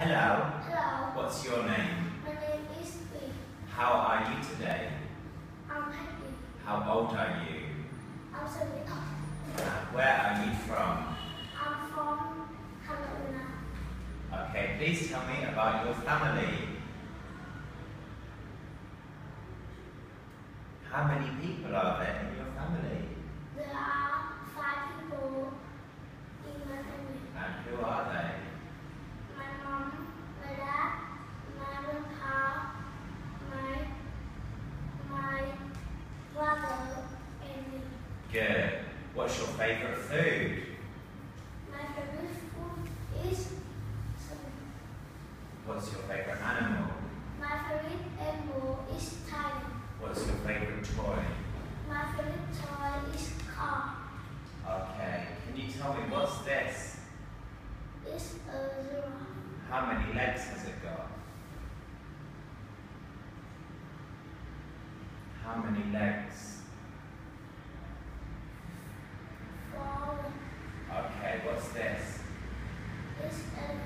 Hello, Hello, what's your name? my name is Lee. How are you today? I'm happy. How old are you? I'm sorry. Uh, where are you from? I'm from Halloween. Okay, please tell me about your family. How many people are there in your family? There are five people in my family. And who are they? My mom, my dad, my grandpa, my my brother, and me. Good. Favourite food? My favorite food is. What's your favourite animal? My favorite animal is tiger. What's your favourite toy? My favorite toy is car. Okay, can you tell me what's this? It's a zero. How many legs has it got? How many legs? Four. Okay, what's this? It's elephant.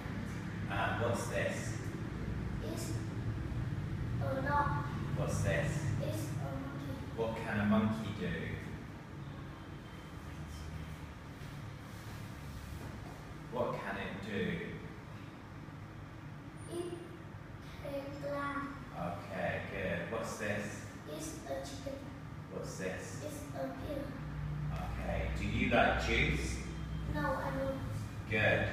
And what's this? It's a dog. What's this? It's a monkey. What can a monkey do? What can it do? It can climb. Okay, good. What's this? It's a chicken. What's this? It's a pig. Okay, do you like juice? No, I don't. Good.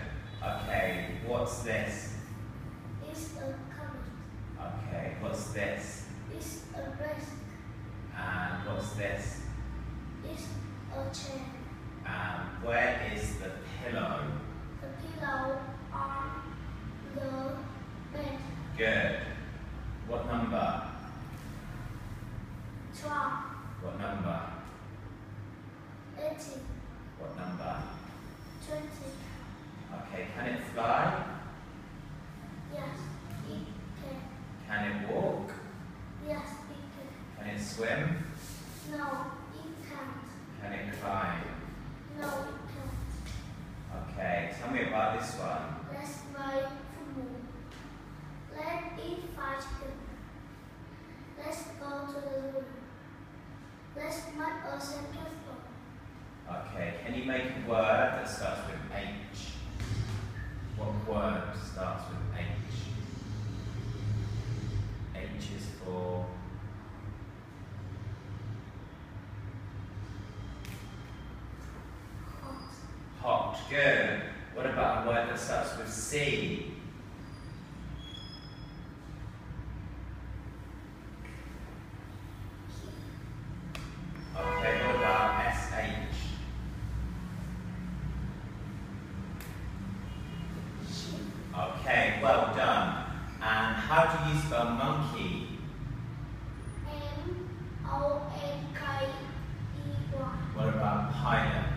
Okay, what's this? It's a carrot. Okay, what's this? It's a breast. And ah, what's this? It's a chair. And where is the pillow? The pillow on the bed. Good. What number? Twelve. What number? Eighteen. What number? Twenty. Okay, can it fly? Yes, it can. Can it walk? Yes, it Can it swim? can. No, it can't. Can it climb? No, it can't. Okay, tell me about this one. Let's buy football. Let's eat fried chicken. Let's go to the zoo. Let's make a sentence. Okay, can you make a word that starts with H? What word starts with H? H is for Hot. hot. Good. What about a word that starts with C? Okay, what about SH? Okay, well done. And how do you spell monkey? M O N K E Y. What about pilot?